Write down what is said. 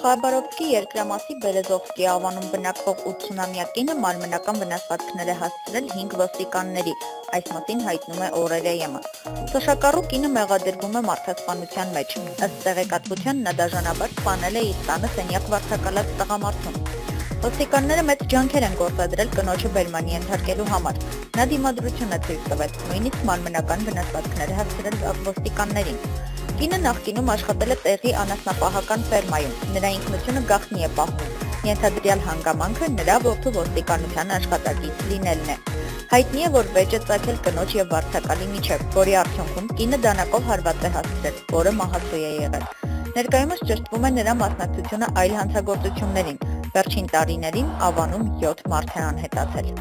Խաբարովսկի երկրամասի Բերեզովսկի ավանում բնակվող 80-ամյա կինը մարմնական վնասվածքներ է հասցրել 5 ոստիկանների, այս մասին հայտնում է Օրելեյեմը։ Սոշակառու կինը մեղադրվում է մարդասպանության մեջ։ Ըստ տեղեկատվության նա դաժանաբար սպանել է իր տանը սենյակ վարձակալած տղամարդուն։ Ոստիկանները մեծ ջանքեր են գործադրել կնոջը բերմանի ենթարկելու համար։ Նա դիմադրություն է ցույց տվել, նույնիսկ մարմնական վնասվածքներ է հասցրել ոստիկաններին։ Կինը նախկինում աշխատել է տեղի անասնապահական ֆերմայում։ Նրա ինքնությունը գաղտնի է պահվում։ Ենթադրյալ հանգամանքը նրա որդու ոստիկանության աշխատակից լինելն է։ Հայտնի է, որ վեճը ծագել կնոջ եւ վարձակալի միջև, որի արդյունքում կինը դանակով հարված է հասցրել, որը մահացու է եղել։ Ներկայումս ճշտվում է նրա մասնակցությունը այլ հանցագործություններին։ Վերջին տարիներին ավանում 7 մարդ է անհետացել։